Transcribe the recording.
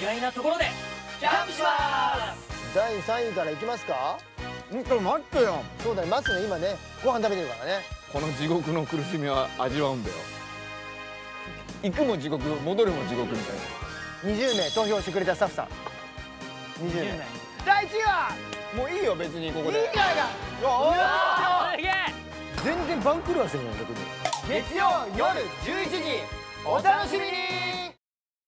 意外なところでジャンプします。第3位からいきますか？んこれ待ってよ。そうだねマスね今ねご飯食べてるからね。この地獄の苦しみは味わうんだよ。行くも地獄戻るも地獄みたいな。20名投票してくれたスタッフさん。20 10名。第1位はもういいよ別にここで。いいじゃないか。おー。すげえ。全然番狂わせんじゃん逆に。月曜夜11時。お楽しみに。